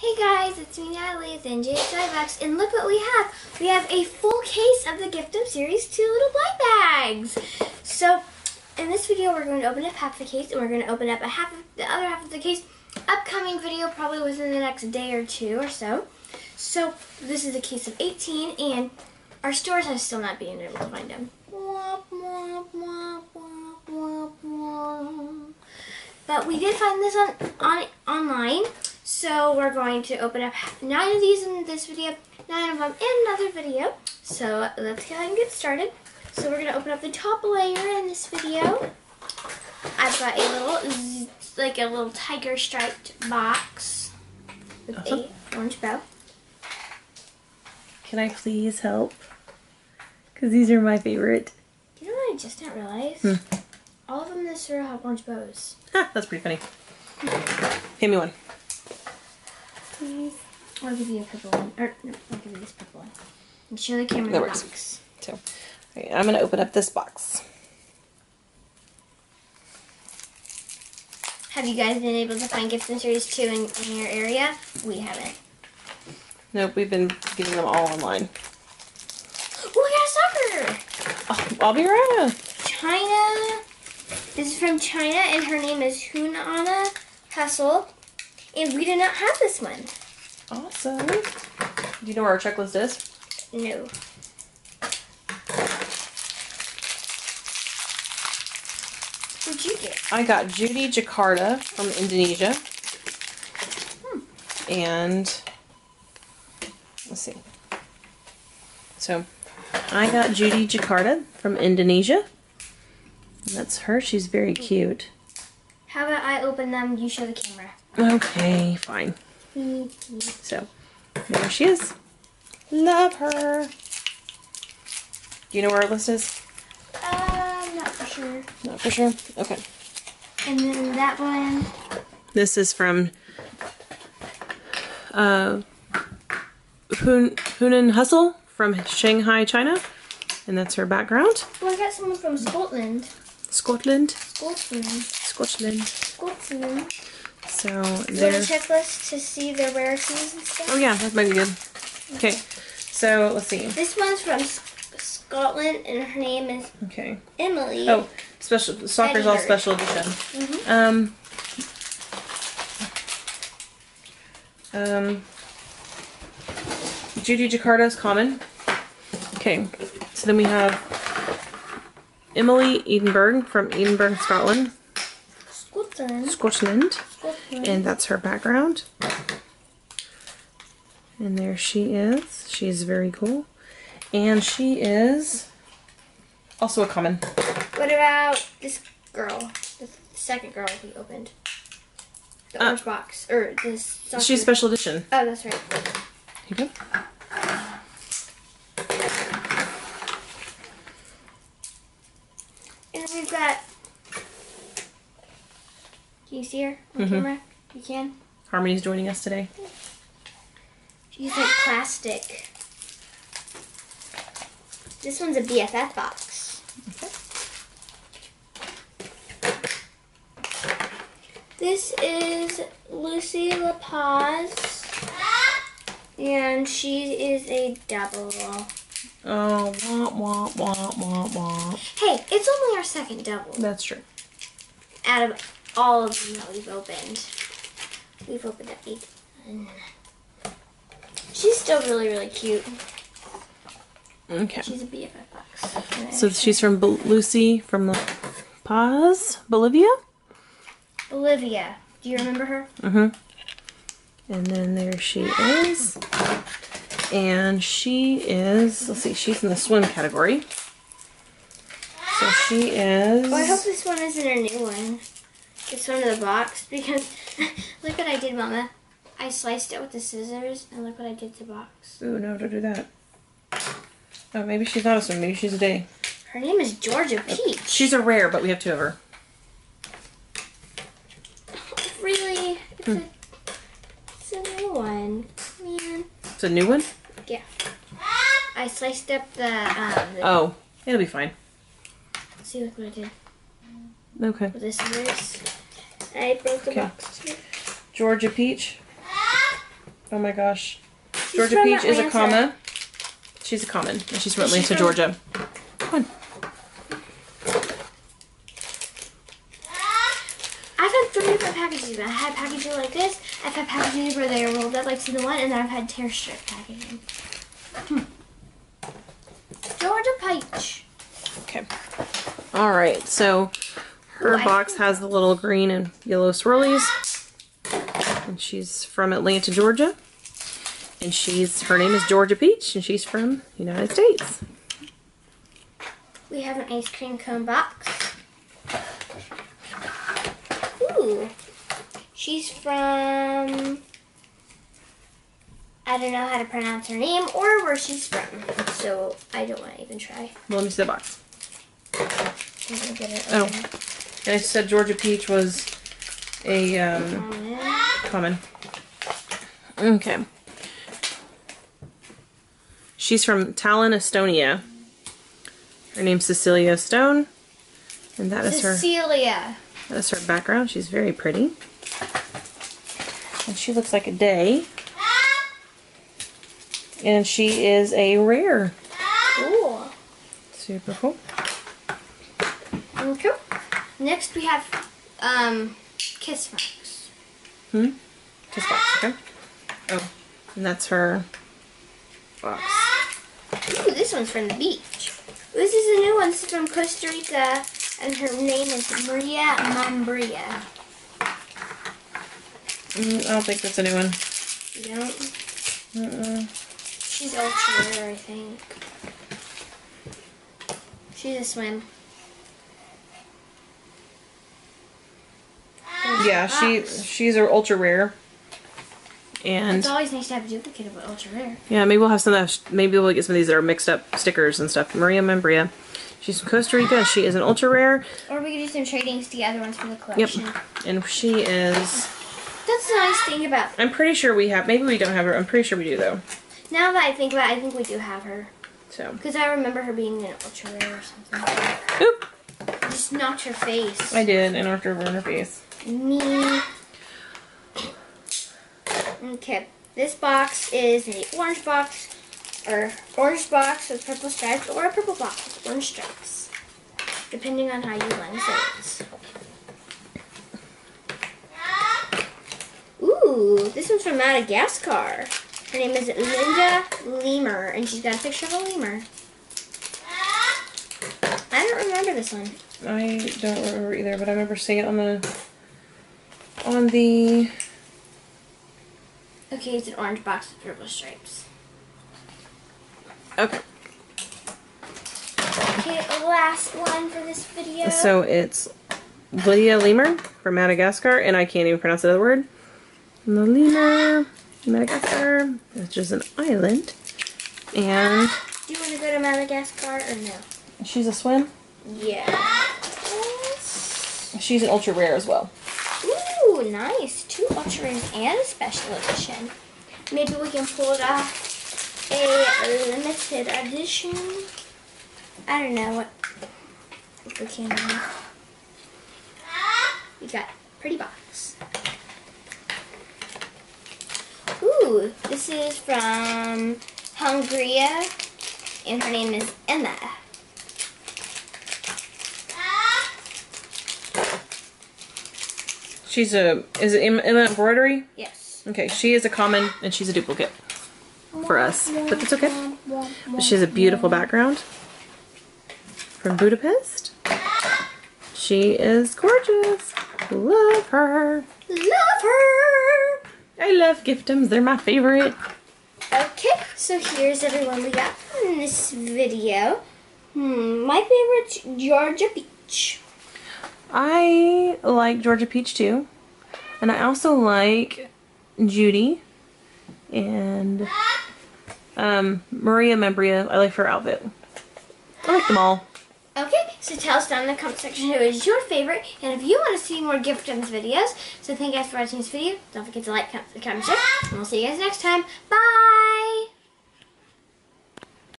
Hey guys, it's me Natalee with NJ's Toybox, and look what we have. We have a full case of the Gift Ems Series 2 little blind bags. So, in this video we're going to open up half the case, and we're going to open up a half of the other half of the case. Upcoming video probably within the next day or two or so. So, this is a case of 18, and our stores have still not been able to find them. But we did find this on, on online. So we're going to open up nine of these in this video, nine of them in another video. So let's go ahead and get started. So we're going to open up the top layer in this video. I've got a little, like a little tiger striped box with awesome. a orange bow. Can I please help? Because these are my favorite. You know what I just didn't realize? Hmm. All of them in this row have orange bows. Ah, that's pretty funny. Hand me one please? I'll give you a purple one. Or, no, I'll give you this purple one. And show the camera that the works. box. So, right, I'm going to open up this box. Have you guys been able to find Gift Ems Series 2 in, in your area? We haven't. Nope, we've been getting them all online. Oh, we got a stalker! Oh, I'll be right. China. This is from China, and her name is Hunana Hustle. And we did not have this one. Awesome. Do you know where our checklist is? No. What'd you get? I got Judy Jakarta from Indonesia. Hmm. And let's see. So I got Judy Jakarta from Indonesia. That's her. She's very cute. How about I open them, you show the camera. Okay, fine. So, there she is. Love her. Do you know where our list is? Uh, not for sure. Not for sure? Okay. And then that one. This is from uh, Hun Hunan Hustle from Shanghai, China. And that's her background. Well, I got someone from Scotland. Scotland? Scotland. Scotland. Scotland. So there. a checklist to see their rarities and stuff. Oh yeah, that might be good. Okay, so let's see. This one's from Scotland, and her name is okay Emily. Oh, special soccer's all special edition. Mm -hmm. Um. Um. Judy Jakarta is common. Okay, so then we have Emily Edinburgh from Edinburgh, Scotland. Scotland. Scotland. And that's her background. And there she is. She's very cool. And she is also a common. What about this girl? The second girl we opened. The uh, orange box. Or this She's special edition. Oh, that's right. Here you go. And we've got can you see her on mm -hmm. camera? You can? Harmony's joining us today. She's like plastic. This one's a BFF box. Okay. This is Lucy La Paz. And she is a double. Oh, wah, wah, wah, wah, wah. Hey, it's only our second double. That's true. Out of all of them that we've opened. We've opened up eight. She's still really, really cute. Okay. She's a BFF box. So she's from Bo Lucy from Paz, Bolivia? Bolivia. Do you remember her? Mm-hmm. And then there she is. And she is, let's see, she's in the swim category. So she is... Oh, I hope this one isn't a new one one in the box because look what I did, Mama. I sliced it with the scissors and look what I did to the box. Ooh, no, don't do that. Oh, maybe she's not a swim. Maybe she's a day. Her name is Georgia Peach. She's a rare, but we have two of her. Really? It's, hmm. a, it's a new one. Man. It's a new one? Yeah. I sliced up the, um, the Oh, it'll be fine. See, look what I did. Okay. With the scissors. I broke the okay. box. Georgia Peach. Oh my gosh. She's Georgia Peach is a comma. She's a common, and she's from Atlanta, from- Georgia. Come on. I've had three different packages. I've had packaging like this. I've had packaging where they are rolled up like the one, and then I've had tear strip packaging. Hmm. Georgia Peach. Okay. All right. So her I box has the little green and yellow swirlies, and she's from Atlanta, Georgia. And she's her name is Georgia Peach, and she's from the United States. We have an ice cream cone box. Ooh. She's from. I don't know how to pronounce her name or where she's from, so I don't want to even try. Well, let me see the box. I'm gonna get it Oh. Open. And I said Georgia Peach was a um, common. Okay. She's from Tallinn, Estonia. Her name's Cecilia Stone, and that is her Cecilia. that is her background. She's very pretty, and she looks like a day. And she is a rare. Cool. Super cool. Okay. Next we have um kiss marks. Hmm. Kiss box. Okay. Oh, and that's her box. Ooh, this one's from the beach. This is a new one. This is from Costa Rica, and her name is Maria Mambria. Mm, I don't think that's a new one. You know, Mm-mm. she's ultra rare, I think. She's a swim. Yeah, she she's a ultra rare. And It's always nice to have a duplicate of an ultra rare. yeah, maybe we'll have some. That, maybe we'll get some of these that are mixed up stickers and stuff. Maria Membria, she's from Costa Rica. She is an ultra rare. Or we could do some tradings to get other ones for the collection. Yep. and she is. That's the nice thing about. I'm pretty sure we have. Maybe we don't have her. I'm pretty sure we do though. Now that I think about it, I think we do have her. So, Because I remember her being an ultra rare or something. oop, Just knocked her face. I did, and after her in her face. Me. Okay, this box is the orange box, or orange box with purple stripes, or a purple box with orange stripes, depending on how you say it. Ooh, this one's from Madagascar. Her name is Linda Lemur, and she's got a picture of a lemur. I don't remember this one. I don't remember either, but I remember seeing it on the on the. Okay, it's an orange box with purple stripes. Okay, Okay, last one for this video. so it's Lydia Lemur from Madagascar, and I can't even pronounce the other word. The lemur, Madagascar, which is an island, and Do you want to go to Madagascar or no? she's a swim. Yeah. She's an ultra rare as well. Ooh, nice. Two ultra rares and a special edition. Maybe we can pull it off a limited edition. I don't know what we can. We got pretty box. Ooh, this is from Hungary, and her name is Emma. She's a is it Emma embroidery? Yes. Okay, she is a common and she's a duplicate for us, but that's okay. But she has a beautiful background from Budapest. She is gorgeous. Love her. Love her! I love Gift Ems. They're my favorite. Okay, so here's everyone we got in this video. Hmm, my favorite Georgia Beach. I like Georgia Peach too. And I also like Judy and um, Maria Membria. I like her outfit. I like them all. Okay, so tell us down in the comment section who is your favorite, and if you want to see more Gift Ems videos. So thank you guys for watching this video. Don't forget to like, comment, comment, share, and we'll see you guys next time. Bye!